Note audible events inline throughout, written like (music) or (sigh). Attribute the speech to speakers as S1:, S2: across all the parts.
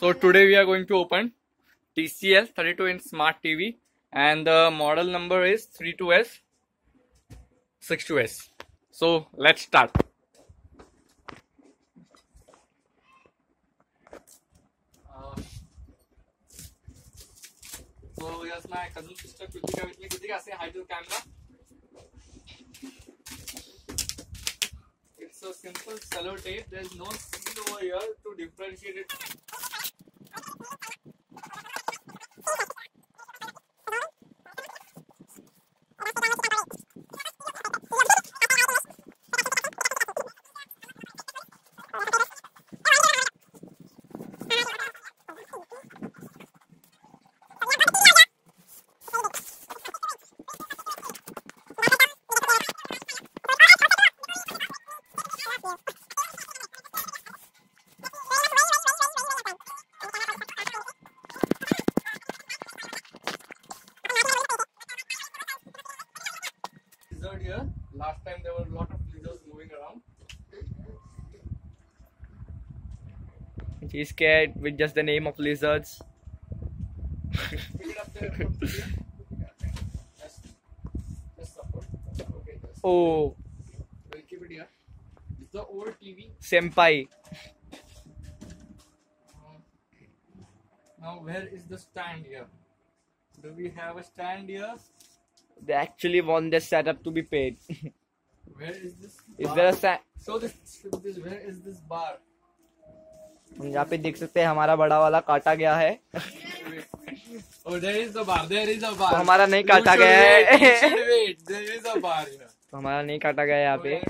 S1: So today we are going to open TCL 32 inch smart TV and the model number is 32S 62S. So let's start. So yes, my cousin sister Kritika with me. Kritika, say hi to the camera. It's a simple cello tape. There's no seal over here to differentiate it. lizard here. Last time there were a lot of lizards moving around.
S2: She's scared with just the name of lizards.
S1: Pick it up there from here. Just, just support. Okay.
S2: Oh,
S1: We'll keep. It's the old TV.
S2: senpai.
S1: Uh, Now where is the stand here? Do we have a stand here?
S2: They actually want this setup to be paid.
S1: Where is this?
S2: Is there a sa-
S1: So this, this where is this bar?
S2: हम यहाँ पे देख सकते हैं हमारा बड़ा वाला काटा गया है
S1: तो,
S2: तो हमारा नहीं काटा गया है तो हमारा नहीं काटा गया यहाँ पे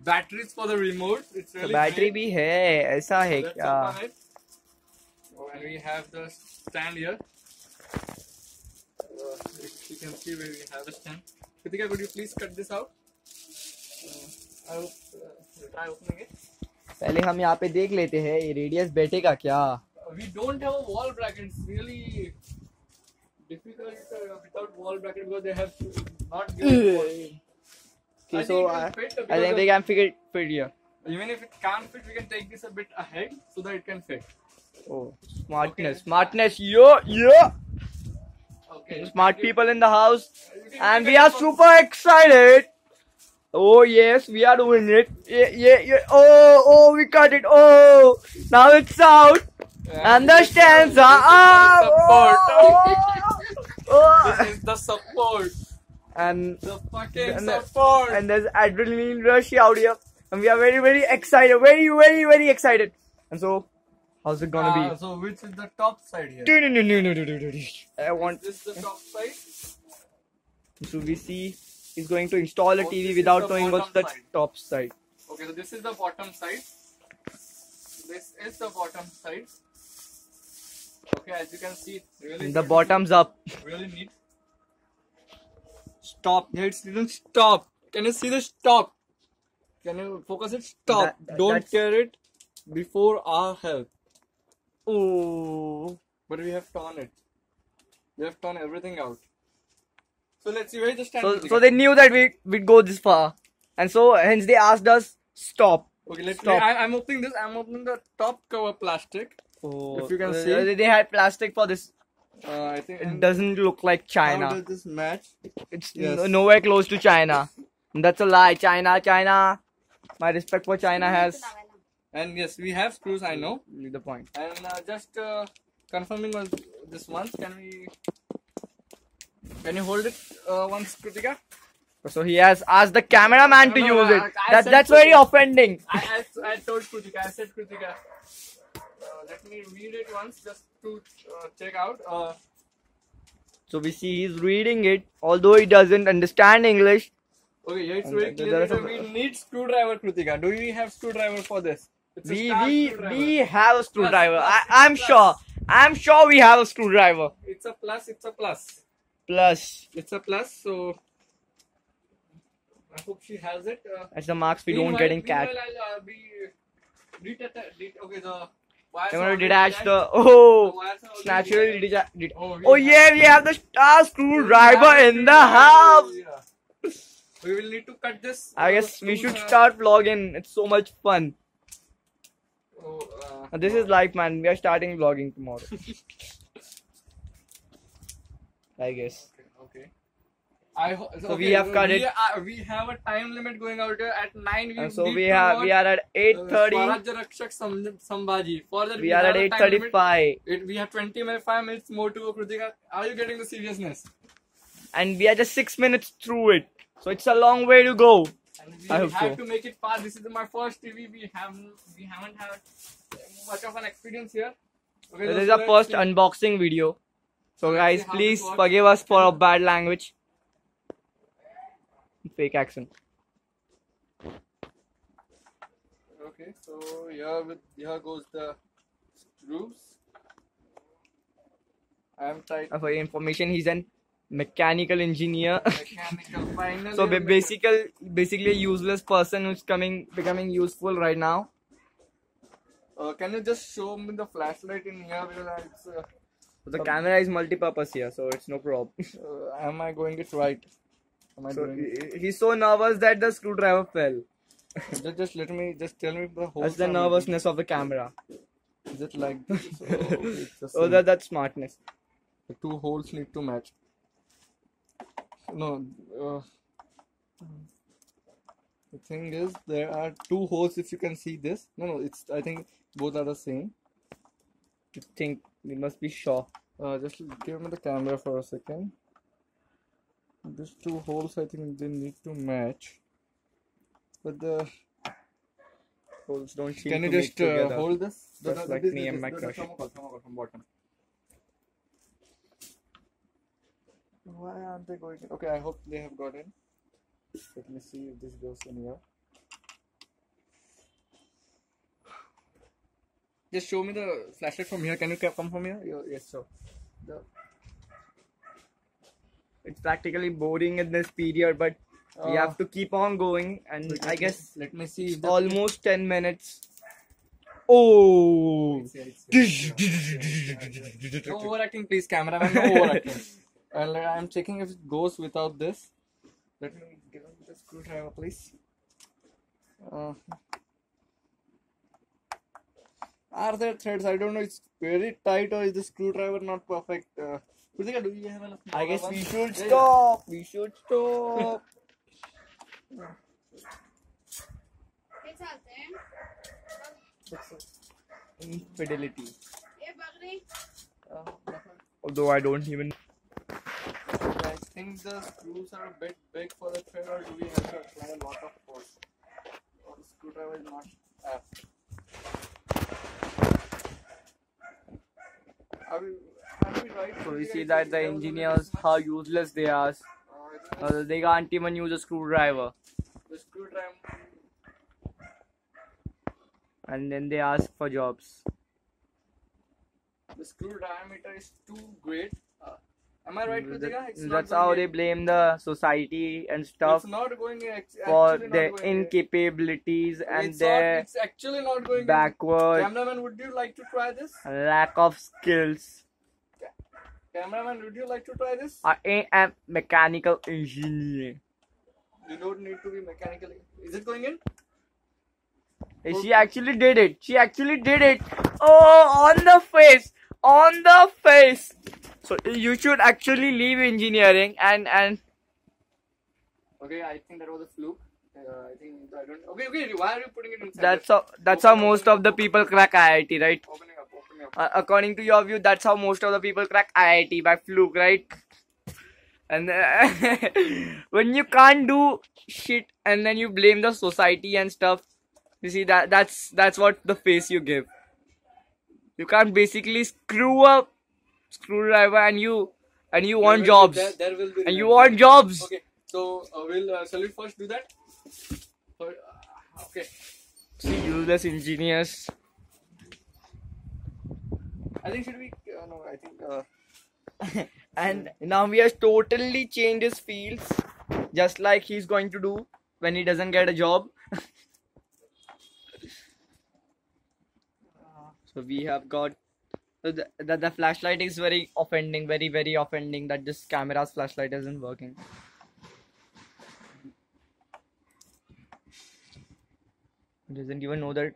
S1: batteries for the remote battery
S2: भी है ऐसा है क्या.
S1: Uh, you can see where we have a stand. Kritika, could you please cut this out? Uh, I'll. Uh,
S2: पहले हम यहाँ पे देख लेते हैं ये रेडियस बैठे का
S1: क्या we don't have
S2: house and we are super excited Oh yes, we are doing it. Yeah, yeah, yeah. Oh, oh, we cut it. Oh, now it's out, and the stands are up.
S1: Support. (laughs)
S2: Oh,
S1: This is the support.
S2: and
S1: The fucking
S2: And-
S1: support.
S2: and there's adrenaline rush out here, and we are very, very excited. Very, very, very excited. And so, how's it gonna
S1: Ah,
S2: be?
S1: so which is the top side here?
S2: I want.
S1: This is this the top side?
S2: So we see he's going to install a
S1: Oh,
S2: TV without knowing what's the
S1: side.
S2: top side.
S1: Okay, so this is the bottom side. This is the bottom side. Okay, as you can see, really
S2: The bottom's up.
S1: really neat. Stop. It didn't stop. Can you see the stop? Can you focus it? Stop.
S2: That- that-
S1: Don't tear it before our help.
S2: Oh.
S1: But we have torn it. We have torn everything out. So let's see where the stand.
S2: So, so they knew that we we'd go this far, and so hence they asked us stop.
S1: Okay, let's
S2: Stop.
S1: I, I'm opening this. I'm opening the top cover plastic.
S2: Oh,
S1: If you can
S2: uh,
S1: see.
S2: they had plastic for this.
S1: Uh, I think.
S2: It doesn't look like China.
S1: How does this match?
S2: It's
S1: Yes.
S2: nowhere close to China. That's a lie. China, China. My respect for China has.
S1: And yes, we have screws. I know.
S2: The point.
S1: And uh, just uh, confirming on this once, can we? Can you hold it uh, once, Kritika?
S2: So he has asked the cameraman to
S1: No, no,
S2: use
S1: no,
S2: it.
S1: I- I
S2: That, that's
S1: to
S2: very offending.
S1: I, I, I told Kritika. I said Kritika. Uh, let me read it once just to uh, check out. Uh,
S2: So we see he's reading it, although he doesn't understand English.
S1: okay, yeah, it's very clear.
S2: some-
S1: We need screwdriver, Kritika. Do we have screwdriver for this? It's
S2: We we we have a screwdriver.
S1: plus,
S2: I, I'm
S1: plus.
S2: sure. I'm sure we have a screwdriver.
S1: It's a plus. It's a plus.
S2: Plus,
S1: It's a plus. So I hope she has it. Uh,
S2: that's the marks we don't get in cat.
S1: I'll uh, be okay, the
S2: I'm gonna detach the oh
S1: wires are already
S2: naturally detach.
S1: Oh,
S2: Oh yeah, we have the star screwdriver in the house.
S1: yeah. We will need to cut this.
S2: I
S1: uh,
S2: guess we should start vlogging. It's so much fun.
S1: Uh,
S2: This is life, man. We are starting vlogging tomorrow. (laughs) I guess.
S1: Okay. okay. I ho-
S2: So
S1: okay,
S2: we have cut
S1: we
S2: it.
S1: Are, we have a time limit going out here at nine. We
S2: And so we have we are at
S1: uh,
S2: 8:30.
S1: Rakshak Sambhaji. For that,
S2: We are at
S1: limit.
S2: 8:35,
S1: we have 20 minutes, 5 minutes more to go. Kritika, are you getting the seriousness?
S2: and we are just six minutes through it. So it's a long way to go.
S1: And we
S2: I
S1: have
S2: so.
S1: to make it fast. This is my first TV. We have we haven't had much of an experience here. Okay,
S2: This is our first unboxing video. So guys, please forgive us for our bad language. Fake accent.
S1: Okay, so here with here goes the screws. I am tight.
S2: Uh, For your information, he's an mechanical engineer.
S1: Mechanical. (laughs) Finally,
S2: so ba- basically, basically a useless person who's coming becoming useful right now.
S1: Uh, can you just show me the flashlight in here because it's, uh,
S2: The camera is multi-purpose here, so it's no problem.
S1: uh, am I going it right? Am I
S2: So
S1: doing it?
S2: he's so nervous that the screwdriver fell. (laughs)
S1: just, just let me just tell me the whole.
S2: That's the nervousness of the camera.
S1: Is it like this? (laughs) Oh,
S2: Oh, that that's smartness.
S1: The two holes need to match. No, uh, the thing is there are two holes. If you can see this, no, no, it's I think both are the same.
S2: You think we must be sure.
S1: Uh, just give me the camera for a second. These two holes, I think they need to match. But the
S2: Holes don't seem
S1: can you just uh, hold this?
S2: Just
S1: the-
S2: like
S1: this-
S2: me
S1: this-
S2: and my crush.
S1: from bottom. Why aren't they going in? Okay, I hope they have got in. Let me see if this goes in Just show me the flashlight from here. Can you come from here? Yes, sir. The,
S2: It's practically boring in this period, but we
S1: uh,
S2: have to keep on going. And I guess
S1: Let me see.
S2: Almost 10 minutes. Oh!
S1: It's here, it's here, it's. No overacting, please, cameraman. No overacting. (laughs) and uh, I'm checking if it goes without this. Let me give him the screwdriver, please. Uh, are there threads? I don't know. It's very tight, or is the screwdriver not perfect? Uh,
S2: I guess we should stop. We should stop.
S3: it's out there.
S2: Infidelity. Although I don't even.
S1: I think the screws are a bit big for the thread, or do we have to apply a lot of force? Or the screwdriver is not apt.
S2: So we see that the
S1: there was only
S2: engineers, how useless they are.
S1: Uh,
S2: Uh, they can't even use a screwdriver.
S1: the screwdriver.
S2: And then they ask for jobs.
S1: The screw diameter is too great. Am I right, mm, Kritika? It's not
S2: That's how they blame the society and stuff
S1: It's not going
S2: for their incapabilities and
S1: it's
S2: their
S1: it's actually not going
S2: backward
S1: Cameraman, would you like to try this?
S2: lack of skills.
S1: Cameraman, would you like to try this?
S2: I am mechanical engineer.
S1: You don't need to be mechanical. Is it going in?
S2: Hey, She actually did it. She actually did it. Oh, on the face. On the face. So you should actually leave engineering and and
S1: Okay, I think that was a fluke. Uh, I think I don't. Okay, okay. Why are you putting it inside?
S2: that's how that's how most of the people crack IIT, right?
S1: Opening up, opening up.
S2: Uh, according to your view, that's how most of the people crack IIT by fluke, right? And uh, (laughs) when you can't do shit and then you blame the society and stuff, you see that that's that's what the face you give. You can't basically screw up screwdriver and you and you want
S1: There will
S2: jobs
S1: There, there will be.
S2: and you want jobs.
S1: Okay, so uh, we'll. Uh, shall we first do that? Uh, okay.
S2: See, useless engineers.
S1: I think should we? Uh, no, I think. Uh, (laughs)
S2: and now he has totally changed his fields, just like he's going to do when he doesn't get a job. (laughs) so we have got so the, the the flashlight is very offending, very very offending that this camera's flashlight isn't working. He doesn't even know that.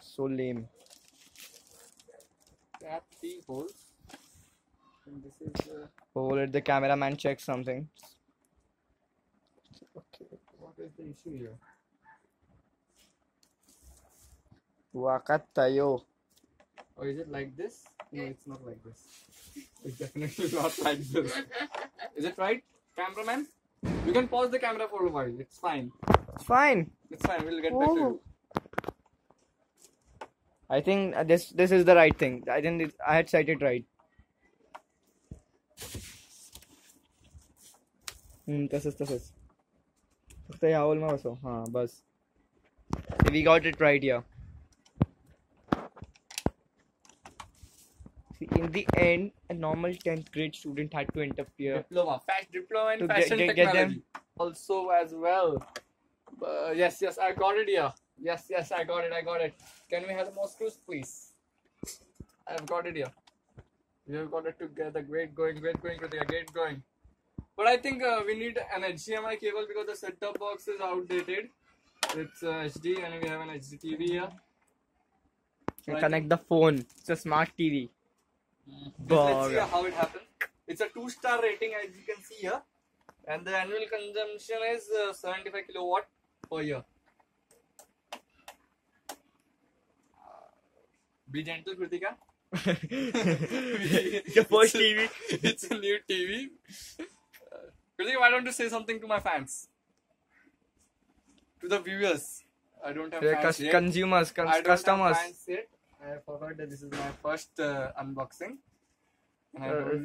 S2: So lame.
S1: Have three holes. And this is uh,
S2: Oh, let the cameraman check something.
S1: okay. What is the issue here?
S2: Wakatayo.
S1: Or is it like this? No, it's not like this. It's definitely (laughs) not like this. Is it right, cameraman? You can pause the camera for a while. It's fine.
S2: It's fine.
S1: It's fine. We'll get back to you.
S2: I think uh, this this is the right thing. I think this, I had said it right. Hmm तसंच तसंच फक्त या whole में बसव हां बस we got it right here in the end a normal 10th grade student had to interfere
S1: Diploma, fashion diploma in
S2: To get-
S1: fashion
S2: get- get
S1: technology. Also as well. Uh, yes, yes, I got it here. Yes, yes, I got it. I got it. Can we have the more screws, please? I've got it here. We have got it together. Great going, great going, Kritika, great going. But I think uh, we need an HDMI cable because the set-top box is outdated. It's uh, HD and we have an HD TV here. So
S2: connect the phone it's a smart tv
S1: Let's, let's see how it happens. It's a two-star rating as you can see here, and the annual consumption is uh, 75 kilowatt per year. Be gentle, Kritika. (laughs)
S2: Your first TV.
S1: it's a new TV. Uh, Kritika, why don't you say something to my fans? To the viewers. I don't have
S2: cus-
S1: yet.
S2: consumers cons-
S1: I don't
S2: customers
S1: have fans yet. I forgot that this is my first uh, unboxing.
S2: Uh,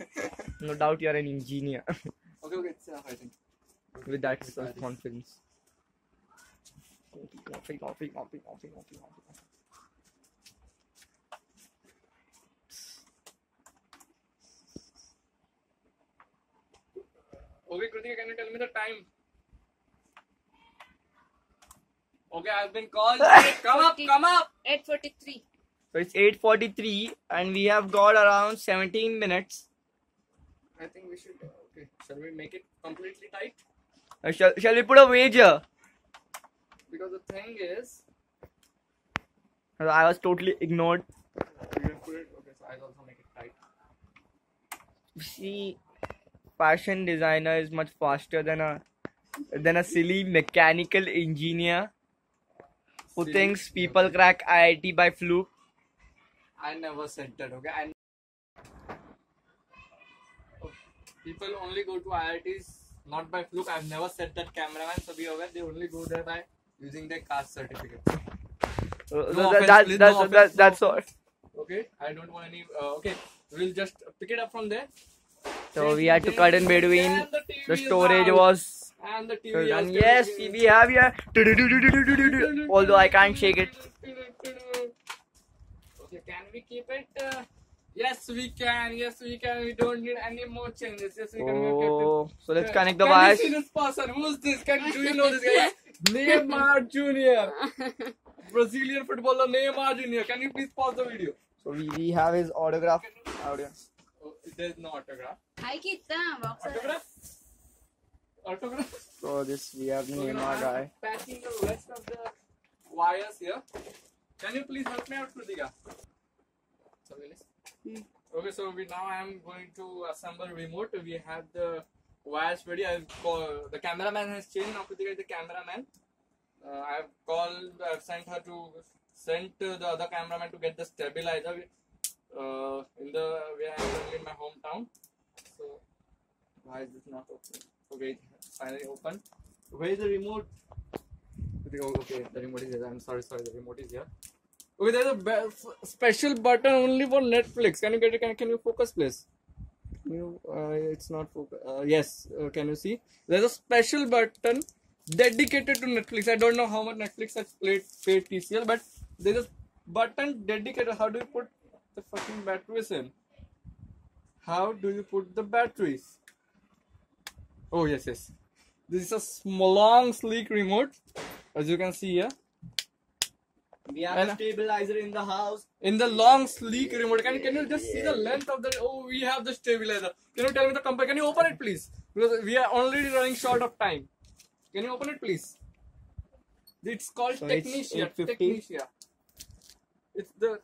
S2: (laughs) no doubt you're an engineer (laughs)
S1: okay, okay, it's enough, I think.
S2: with that self confidence. coffee coffee coffee coffee coffee coffee
S1: Okay, Kritika, can you tell me the time? Okay, I've been called. (laughs) come up, come up.
S3: 843.
S2: so it's 8.43 and we have got around 17 minutes
S1: I think we should. Okay, shall we make it completely tight?
S2: Uh, shall, shall we put a wager
S1: Because the thing is,
S2: i was totally ignored
S1: we will put it. Okay, so I'll also make it tight.
S2: see fashion designer is much faster than a than a silly mechanical engineer who
S1: Silly-
S2: thinks people crack IIT by fluke.
S1: I never said that. Okay, I. People only go to IITs not by fluke. I've never said that cameraman. So be aware, they only go there by using their caste certificate.
S2: Uh, that,
S1: offense,
S2: that,
S1: please,
S2: that's,
S1: no
S2: that, that's
S1: no
S2: all.
S1: Okay, I don't want any. Uh, okay, we'll just pick it up from there.
S2: So we had to cut in between.
S1: The,
S2: The storage was.
S1: And the TV.
S2: And
S1: is
S2: yes,
S1: connected.
S2: we have here. Although I can't shake it.
S1: Okay, can we keep it? Uh, yes, we can. Yes, we can. We don't need any more changes. Yes, we can. We have it.
S2: Oh, so let's
S1: Uh,
S2: connect the wires.
S1: can you see this person? Who's this? Can do you know this guy? (laughs) Neymar Junior, Brazilian footballer Neymar Junior. Can you please pause the video?
S2: So we, we have his autograph. Audio.
S1: Oh, there's no autograph.
S3: Hi, Kita. Box
S1: Autograph? Autograph?
S2: So this we have
S1: So, you know,
S2: Neymar guy.
S1: Packing the rest of the wires here. Can you please help me out, Kritika? So, Willis.
S3: Hmm.
S1: Okay, so we now I am going to assemble remote. We have the wires ready. I've called the cameraman has changed. Now Kritika is the cameraman. Uh, I've called. I've sent her to sent the other cameraman to get the stabilizer. Uh, in the where I'm currently in my hometown. So why is this not open? Okay, finally open. Where is the remote? Okay, the remote is here. I'm sorry, sorry, the remote is here. Okay, there's a special button only for Netflix. Can you get it? Can, can you focus, please? You, uh, it's not focus. Uh, yes, uh, can you see? There's a special button dedicated to Netflix. I don't know how much Netflix has played paid TCL, but there's a button dedicated. How do you put the fucking batteries in? How do you put the batteries? Oh yes, yes. This is a small, long, sleek remote, as you can see here.
S2: We have
S1: And-
S2: a stabilizer in the house.
S1: In the long, sleek remote, can, can you just see the length of the? Oh, we have the stabilizer. Can you tell me the company? Can you open it, please? Because we are already running short of time. Can you open it, please? It's called
S2: So
S1: Technicia.
S2: 850?
S1: Technicia. It's the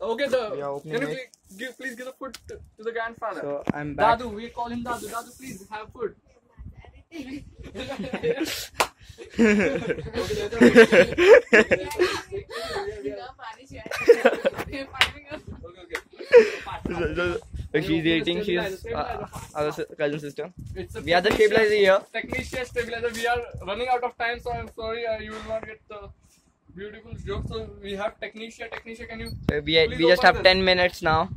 S1: Okay, the can you please give, please give the food to, to the grandfather?
S2: So I'm back.
S1: Dadu, we call him Dadu. Dadu, please have food.
S2: She's eating. She's uh, other si- cousin sister. We are the stabilizer here.
S1: Technician stabilizer. We are running out of time, so I'm sorry uh, you will not get the beautiful joke. So we have technician. Technician, can you?
S2: Uh, We we just have
S1: this.
S2: 10 minutes now.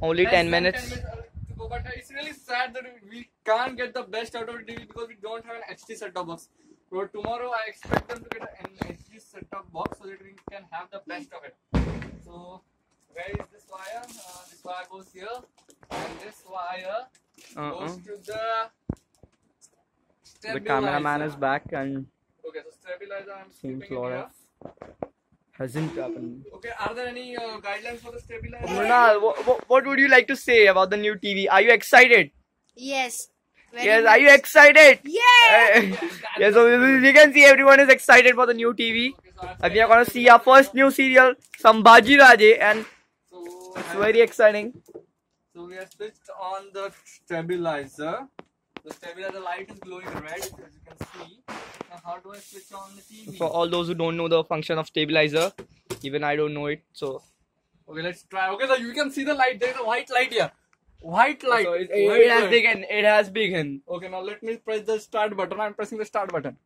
S2: Only
S1: Less
S2: 10 minutes.
S1: uh, go, but it's really sad that we can't get the best out of TV because we don't have an HD set-top box. So tomorrow I expect them to get an HD set-top box so that we can have the best of it. So where is this wire? Uh, this wire goes here, and this wire
S2: Uh-uh.
S1: goes to the.
S2: The cameraman is back and
S1: Okay, so stabilizer. I'm
S2: seems
S1: skipping
S2: a
S1: it
S2: lot
S1: here.
S2: of hasn't happened.
S1: Okay, are there any uh, guidelines for the stabilizer?
S2: Mrunal, what, what would you like to say about the new TV? Are you excited?
S3: Yes. Very
S2: yes,
S3: much.
S2: are you excited?
S3: Yeah. (laughs)
S2: yes, so we, we can see everyone is excited for the new TV.
S1: Okay, so I've
S2: And we are gonna see our first new serial, Sambhaji Raje, and
S1: So
S2: it's
S1: I've-
S2: very exciting.
S1: So we have switched on the stabilizer. The stabilizer light is glowing red as you can see. Now how do I switch on the TV?
S2: For all those who don't know the function of stabilizer, even I don't know it. So,
S1: Okay, let's try. Okay, so you can see the light. There is a white light here. White light.
S2: so it,
S1: White
S2: it has begun. It has begun.
S1: Okay, now let me press the start button. I'm pressing the start button.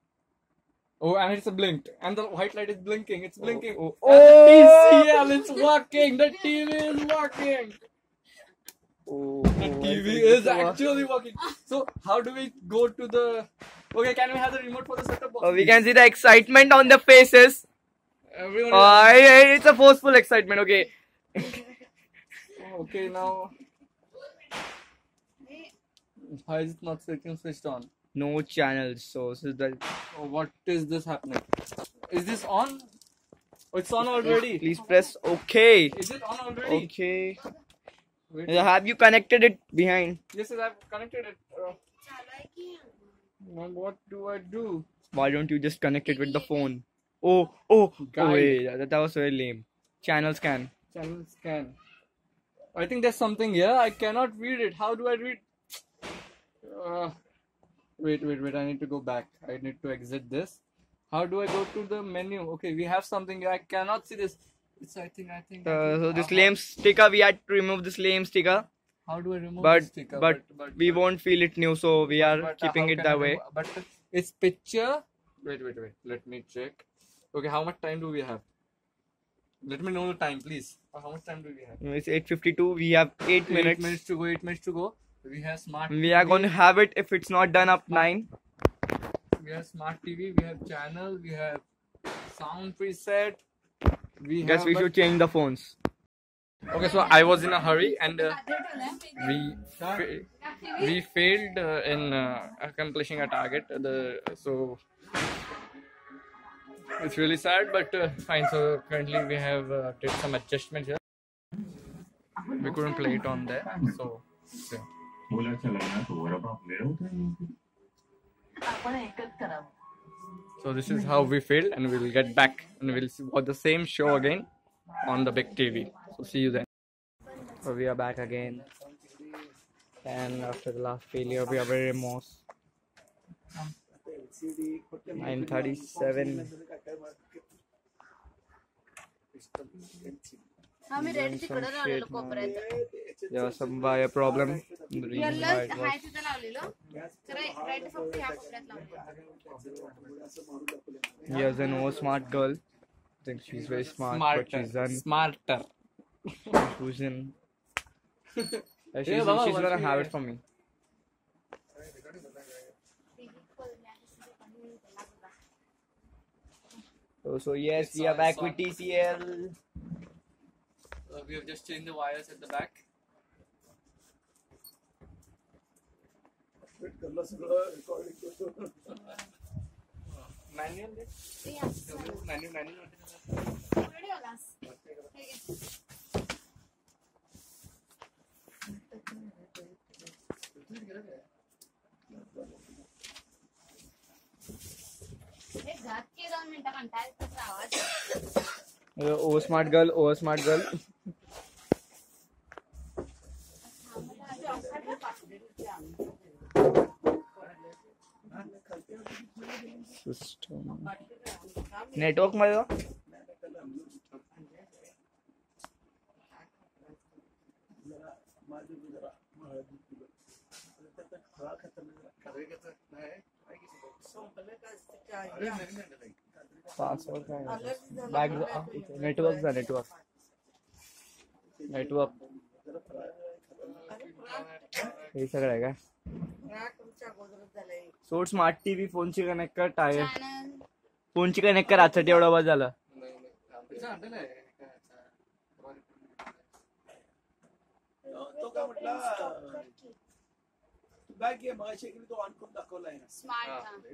S1: Oh, and it's blinked. And the white light is blinking. It's blinking.
S2: oh, oh
S1: And
S2: oh.
S1: the TCL, it's working. The TV is working.
S2: Oh,
S1: The TV is actually working. So how do we go to the? Okay, can we have the remote for the setup box?
S2: Oh, we can see the excitement on the faces.
S1: Everyone.
S2: Uh, it's a forceful excitement. Okay. (laughs)
S1: Okay, now. Why is it not switching switched on?
S2: No channels. So this is the.
S1: Oh, what is this happening? Is this on? Oh, it's on already.
S2: Please press OK.
S1: Is it on already?
S2: Okay.
S1: Wait.
S2: Have you connected it behind?
S1: Yes, yes, I've connected it. Uh, now what do I do?
S2: Why don't you just connect it with the phone? Oh, oh, oh
S1: Guide.
S2: wait, that, that was very lame. Channel scan.
S1: Channel scan. I think there's something here. I cannot read it. How do I read? Uh, wait, wait, wait. I need to go back. I need to exit this. How do I go to the menu? Okay, we have something here. I cannot see this. It's. I think. I think. I
S2: Uh,
S1: think-
S2: so this
S1: uh,
S2: lame sticker, we had to remove this lame sticker,
S1: How do I remove
S2: but
S1: the sticker?
S2: but,
S1: but
S2: we
S1: but-
S2: won't feel it new, so we are
S1: but, uh,
S2: keeping
S1: how
S2: it that way.
S1: But it's picture. Wait, wait, wait. Let me check. Okay, how much time do we have? Let me know the time, please. Uh, How much time do we have?
S2: It's 8:52. We have eight
S1: Eight
S2: minutes.
S1: minutes to go. Eight minutes to go. We have smart.
S2: We are going to have it if it's not done up nine.
S1: We have smart TV. We have channel. We have sound preset. We
S2: Guess we should change the phones.
S1: Okay, so I was in a hurry and uh, we fa- we failed uh, in uh, accomplishing a target. Uh, the so it's really sad, but uh, fine. So currently we have uh, did some adjustment here. We couldn't play it on there, so. yeah. So this is how we feel and we will get back and we'll watch the same show again on the big TV. So see you then.
S2: So we are back again and after the last failure we are very remorse. 937
S3: आम्ही red तिकडं लावलेलो कोपऱ्यात
S2: There was some wire problem. The reason
S3: याला
S2: why it
S3: hi
S2: was.
S3: तिथं लावलेलो तर right फक्त ह्या कोपऱ्यात लावलेलो
S2: Here's an old smart girl. I think she's very smart, but she's
S1: Smarter,
S2: done.
S1: smarter.
S2: Who's (laughs) in? Uh, she's
S1: Hey, Baba,
S2: she's gonna
S1: working
S2: have
S1: here.
S2: it from me. So, so yes,
S1: It's
S2: we are
S1: all-
S2: back
S1: it's
S2: with TCL.
S1: Uh, we have just changed the wires at the back. Manual, manual, manual.
S3: हे घात की दोन मिनिटं कंटाळा येत तसा
S1: Network मध्ये जा. Password bag network जा नेटवर्क नेटवर्क हे सगळं आहे का? सोड स्मार्ट टीव्ही फोनची कनेक्ट कर टायर फोनची कनेक्ट कर आजसाठी एवढा आवाज झाला
S4: तो काय म्हटला तू काय की मगाशी एकदा तो ऑन करून दाखवलाय ना
S3: smart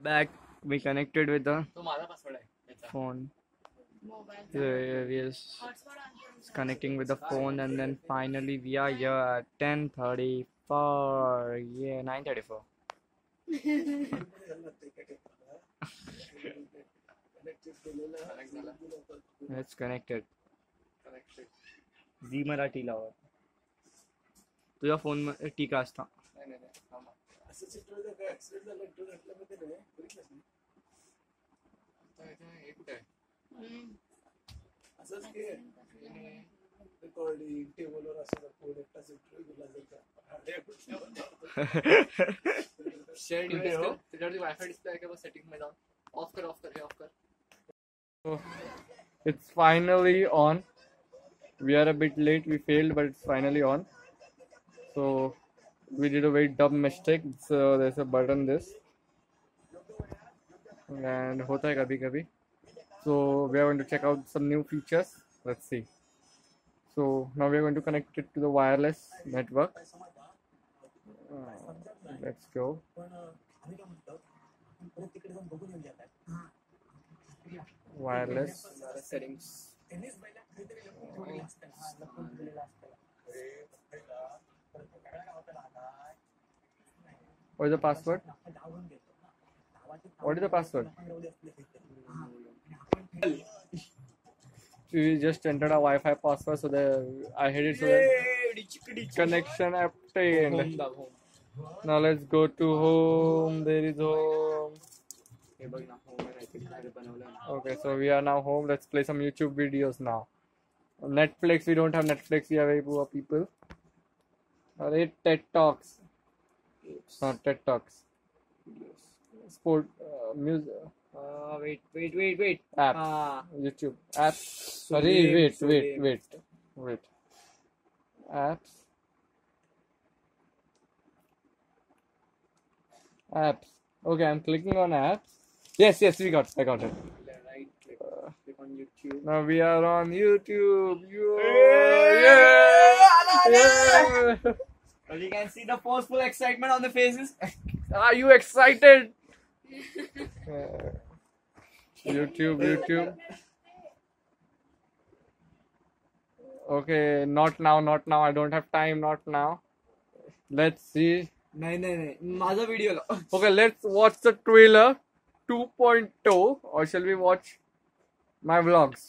S1: back we connected with the Uh,
S3: hotspot
S1: connecting with the phone and then finally we are here at 10.34 yeah 9.34
S2: Connect झाला.
S1: it's connected
S2: Connected.
S1: झी मराठी लावा तुझ्या फ़ोन टीका असता
S2: नाही,
S4: असंच हे रेकॉर्डिंग टेबलवर असं कोण एकटा सेक्टर
S2: गेला
S1: जायचा
S2: शेअर
S1: डिव्हाइस
S2: कर तुझ्यावरती वायफाय डिस्प्ले आहे का बघ सेटिंग मध्ये जाऊन ऑफ़ कर ऑफ़ कर हे ऑफ़ कर
S1: it's finally on we are a bit late we failed but it's finally on so we did a very dumb mistake so there's a button this and hota hai kabhi kabhi so we are going to check out some new features. Let's see. So now we are going to connect it to the wireless network. Uh, let's go. Wireless.
S4: Settings
S1: what is the password? What is the password?
S4: hell?
S1: we just entered a Wi-Fi password, so the I hit it. So that connection obtained. Now let's go to home. There is home. Okay, so we are now home. Let's play some YouTube videos now. Netflix, we don't have Netflix. We have poor people. Are it TED Talks? Not TED Talks. Sport, uh, music.
S2: Uh, wait wait wait wait.
S1: Apps
S2: Ah,
S1: youtube. Apps sorry
S2: lame,
S1: wait
S2: so
S1: wait wait. Wait. Apps apps. Okay i'm clicking on apps. Yes yes we got i got it.
S2: Right click, click on YouTube.
S1: Now we are on youtube. Yo,
S2: Yeah!
S1: yeah, yeah.
S2: we can see the forceful excitement on the faces.
S1: Are you excited? (laughs) Uh, youtube youtube okay not now not now i don't have time not now let's see
S2: नाही नाही नाही माझा video (laughs)
S1: Okay, let's watch the trailer 2.0 or shall we watch my vlogs?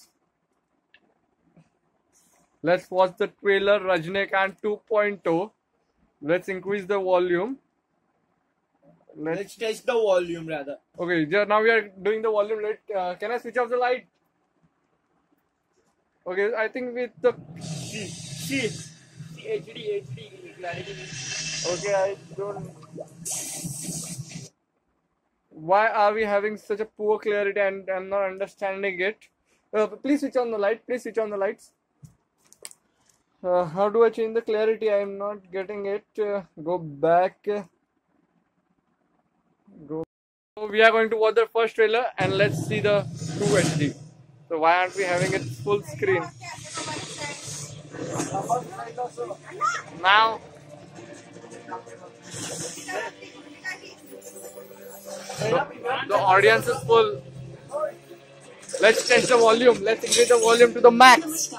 S1: Let's watch the trailer Rajnikant 2.0. Let's increase the volume. Let's
S2: Let's test the volume rather.
S1: okay. Now we are doing the volume. Let uh, can I switch off the light? Okay, I think with the
S2: see, see HD, HD clarity.
S1: Okay, I don't. Why are we having such a poor clarity and I'm not understanding it? Uh, please switch on the light. Please switch on the lights. Uh, how do I change the clarity? I'm not getting it. Uh, go back. So we are going to watch the first trailer and let's see the true HD. So why aren't we having it full screen? Now. The, the audience is full. Let's test the volume. Let's increase the volume to the max.